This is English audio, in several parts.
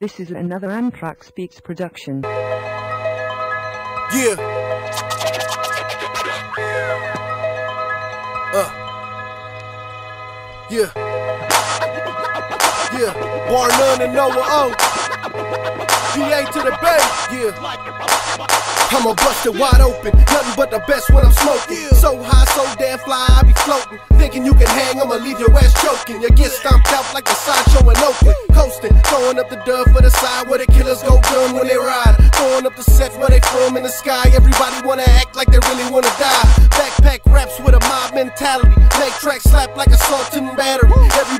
This is another Antrax Speaks production. Yeah. Uh. Yeah. Yeah. Barnone and Noah-O. VA to the bay. Yeah. I'ma bust it wide open. Nothing but the best when I'm smoking. So high, so damn fly, I be floating. Thinking you can hang, I'ma leave your ass choking. You get stomped out like the sideshow in Oakland. Coasting, throwing up the dove for the side where the killers go gun when they ride. Throwing up the sets where they from in the sky. Everybody wanna act like they really wanna die. Backpack raps with a mob mentality. Make tracks slap like assault and battery.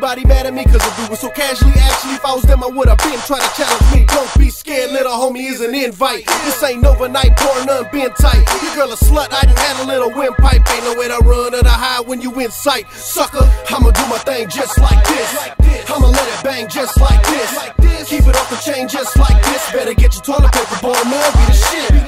Everybody mad at me cause I do it so casually. Actually, if I was them, I would've been trying to challenge me. Don't be scared, little homie is an invite. This ain't overnight pour none been tight. Your girl a slut, I done had a little windpipe. Ain't no way to run or to hide when you in sight. Sucker, I'ma do my thing just like this. I'ma let it bang just like this. Keep it off the chain just like this. Better get your toilet paper, boy, man, be the shit.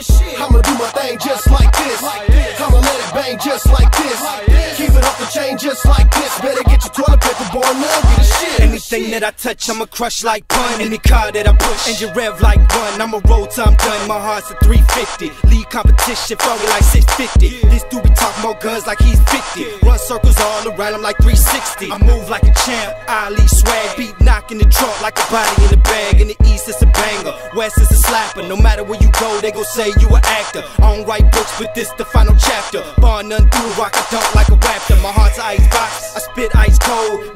This. Keep it off the chain just like this. Better get your toilet paper, boy, man, be the shit. Anything that I touch, I'ma crush like Pun. Any car that I push, engine rev like one. I'ma roll till I'm done. My heart's a 350. Lead competition, foggy like 650. This dude be talking about guns like he's 50. Run circles all around, I'm like 360. I move like a champ, Ali swag, beat knocking the trunk like a body in the bag. In the east, it's a banger. West is a slapper. No matter where you go, they gon' say you an actor. I don't write books, but this the final chapter. Barnone through, rock a dunk like a raptor. My heart's ice box, I spit ice cold.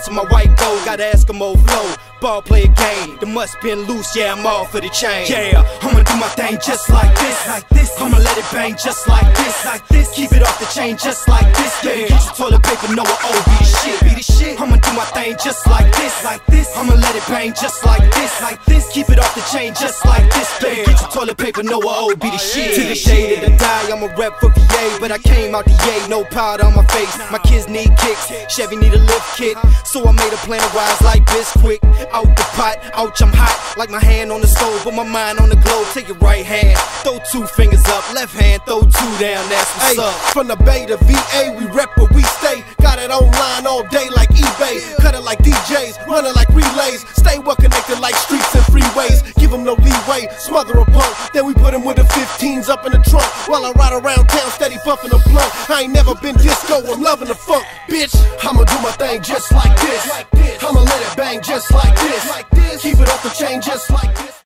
Cuts in my white gold. Got Eskimo flow. Ball play a game, the must been loose, yeah, I'm all for the chain. Yeah, I'ma do my thing just like this, like this. I'ma let it bang just like this, like this. Keep it off the chain just like this, yeah. Get your toilet paper, no, oh, be the shit, be the shit. I'ma do my thing just like this, like this. I'ma let it bang just like this, like this. Keep it off the chain just like this, yeah. Get your toilet paper, no, oh, be the shit. To the day that I die, I'm a rep for VA, but I came out the yay, no powder on my face. My kids need kicks, Chevy need a lift kit, so I made a plan to rise like this quick out the pot. Ouch, I'm hot, like my hand on the stove, but my mind on the globe. Take your right hand, throw two fingers up, left hand, throw two down. That's what's Hey, up. from the Bay to VA, we rep where we stay. Got it online all day like eBay. Cut it like DJs, run it like relays. Stay well connected like streets. Give them no leeway, smother a punk. Then we put him with the 15s up in the trunk. While I ride around town, steady puffing a blunt. I ain't never been disco, I'm loving the funk. Bitch, I'ma do my thing just like this. I'ma let it bang just like this. Keep it off the chain just like this.